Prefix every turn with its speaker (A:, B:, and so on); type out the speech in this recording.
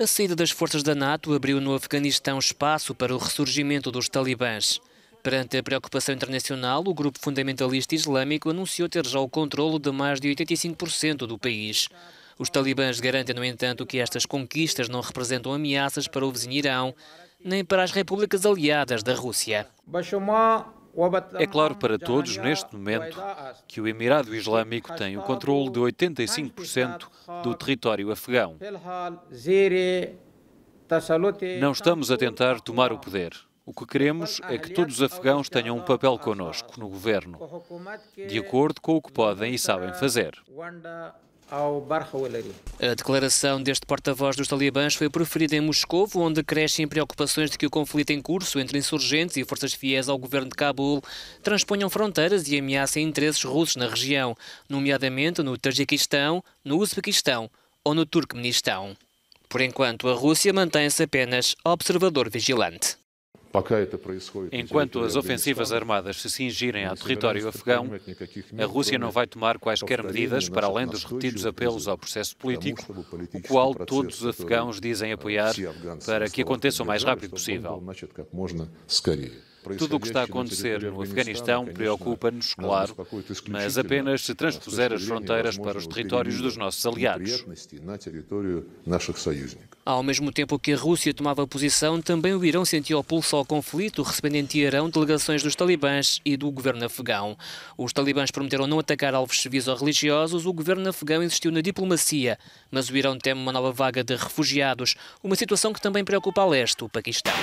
A: A saída das forças da NATO abriu no Afeganistão espaço para o ressurgimento dos talibãs. Perante a preocupação internacional, o grupo fundamentalista islâmico anunciou ter já o controlo de mais de 85% do país. Os talibãs garantem, no entanto, que estas conquistas não representam ameaças para o vizinho Irão, nem para as repúblicas aliadas da Rússia.
B: É claro para todos, neste momento, que o Emirado Islâmico tem o controle de 85% do território afegão. Não estamos a tentar tomar o poder. O que queremos é que todos os afegãos tenham um papel conosco no governo, de acordo com o que podem e sabem fazer.
A: A declaração deste porta-voz dos talibãs foi proferida em Moscou, onde crescem preocupações de que o conflito em curso entre insurgentes e forças fiéis ao governo de Cabul transponham fronteiras e ameacem interesses russos na região, nomeadamente no Tajiquistão, no Uzbequistão ou no Turcomenistão. Por enquanto, a Rússia mantém-se apenas observador vigilante.
B: Enquanto as ofensivas armadas se cingirem ao território afegão, a Rússia não vai tomar quaisquer medidas para além dos repetidos apelos ao processo político, o qual todos os afegãos dizem apoiar para que aconteça o mais rápido possível. Tudo o que está a acontecer no Afeganistão preocupa-nos, claro, mas apenas se transpuser as fronteiras para os territórios dos nossos aliados.
A: Ao mesmo tempo que a Rússia tomava posição, também o Irão sentiu o pulso ao conflito, recebendo em Teherão delegações dos talibãs e do governo afegão. Os talibãs prometeram não atacar alvos civis ou religiosos, o governo afegão insistiu na diplomacia, mas o Irão teme uma nova vaga de refugiados, uma situação que também preocupa a leste, o Paquistão.